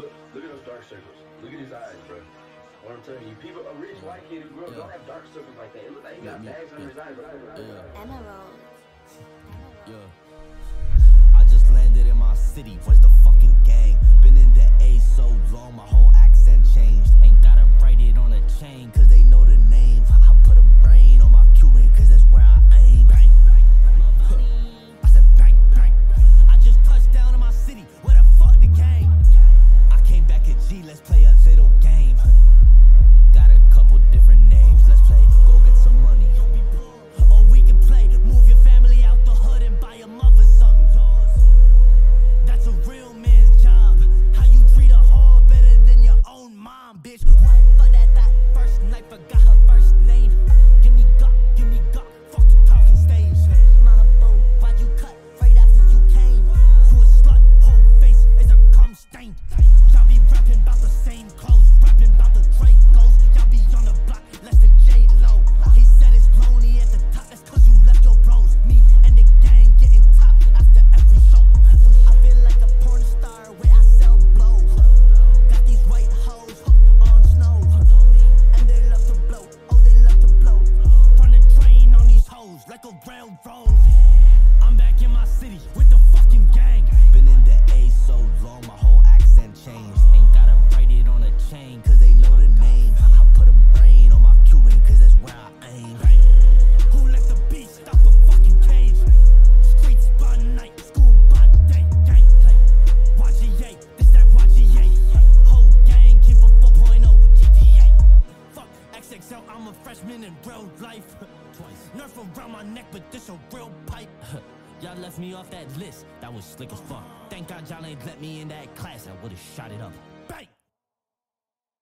Look, look at those dark circles. Look at his eyes, bro. What I'm telling you, people, a rich white kid who grew up yeah. don't have dark circles like that. It looks like he got bags under his eyes. Emerald. that, that first night, forgot her first name. Give me God, give me God. railroad. I'm back in my city. real life. Twice. Nerf around my neck, but this a real pipe. Y'all left me off that list, that was slick as fuck. Thank God y'all ain't let me in that class, I would've shot it up.